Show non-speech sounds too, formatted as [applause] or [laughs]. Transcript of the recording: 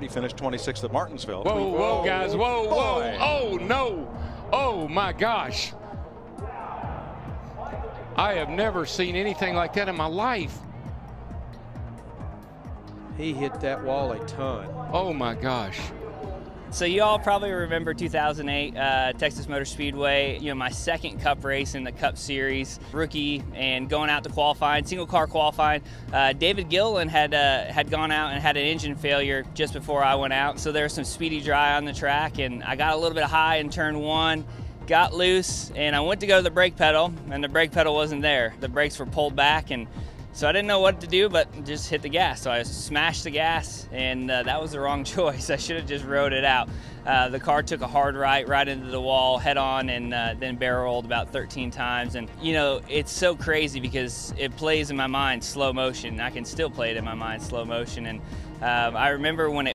He finished 26th at Martinsville. Whoa, whoa, guys, whoa, whoa, oh no, oh my gosh. I have never seen anything like that in my life. He hit that wall a ton. Oh my gosh. So you all probably remember 2008 uh, Texas Motor Speedway. You know my second Cup race in the Cup Series, rookie, and going out to qualifying, single car qualifying. Uh, David Gilliland had uh, had gone out and had an engine failure just before I went out. So there was some speedy dry on the track, and I got a little bit high in turn one. Got loose, and I went to go to the brake pedal, and the brake pedal wasn't there. The brakes were pulled back, and so I didn't know what to do, but just hit the gas. So I smashed the gas, and uh, that was the wrong [laughs] choice. I should have just rode it out. Uh, the car took a hard right, right into the wall, head on, and uh, then barrel rolled about 13 times. And you know, it's so crazy because it plays in my mind slow motion. I can still play it in my mind slow motion. And um, I remember when it